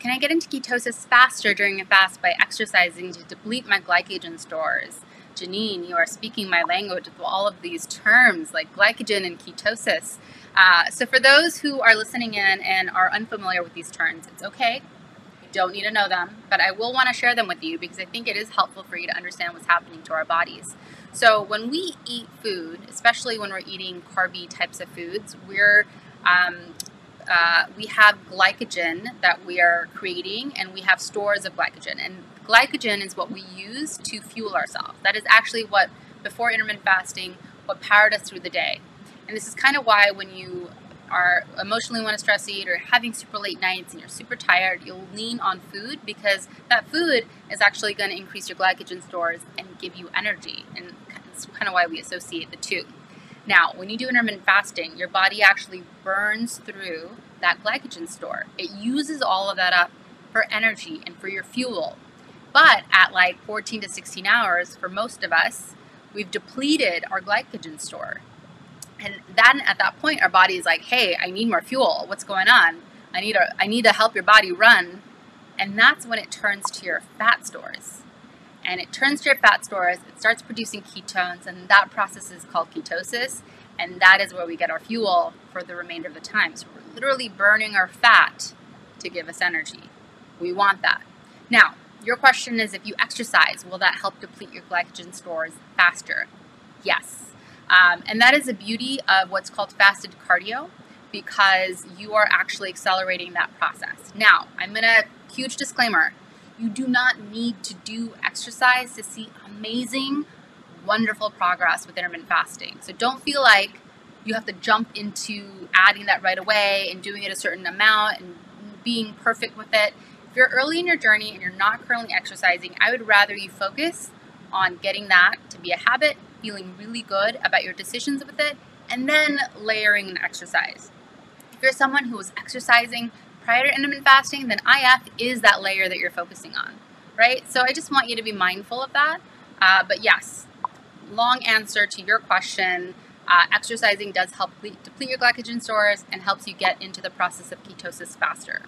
Can I get into ketosis faster during a fast by exercising to deplete my glycogen stores? Janine, you are speaking my language with all of these terms like glycogen and ketosis. Uh, so, for those who are listening in and are unfamiliar with these terms, it's okay. You don't need to know them, but I will want to share them with you because I think it is helpful for you to understand what's happening to our bodies. So, when we eat food, especially when we're eating carby types of foods, we're um, uh, we have glycogen that we are creating and we have stores of glycogen. And glycogen is what we use to fuel ourselves. That is actually what, before intermittent fasting, what powered us through the day. And this is kind of why when you are emotionally want to stress eat or having super late nights and you're super tired, you'll lean on food because that food is actually going to increase your glycogen stores and give you energy. And it's kind of why we associate the two. Now, when you do intermittent fasting, your body actually burns through that glycogen store. It uses all of that up for energy and for your fuel. But at like 14 to 16 hours, for most of us, we've depleted our glycogen store. And then at that point, our body is like, hey, I need more fuel. What's going on? I need, a, I need to help your body run. And that's when it turns to your fat stores and it turns to your fat stores, it starts producing ketones, and that process is called ketosis, and that is where we get our fuel for the remainder of the time. So we're literally burning our fat to give us energy. We want that. Now, your question is if you exercise, will that help deplete your glycogen stores faster? Yes. Um, and that is the beauty of what's called fasted cardio because you are actually accelerating that process. Now, I'm going to, huge disclaimer, you do not need to do exercise to see amazing, wonderful progress with intermittent fasting. So don't feel like you have to jump into adding that right away and doing it a certain amount and being perfect with it. If you're early in your journey and you're not currently exercising, I would rather you focus on getting that to be a habit, feeling really good about your decisions with it, and then layering an exercise. If you're someone who is exercising prior to intermittent fasting, then IF is that layer that you're focusing on, right? So I just want you to be mindful of that. Uh, but yes, long answer to your question. Uh, exercising does help deplete your glycogen stores and helps you get into the process of ketosis faster.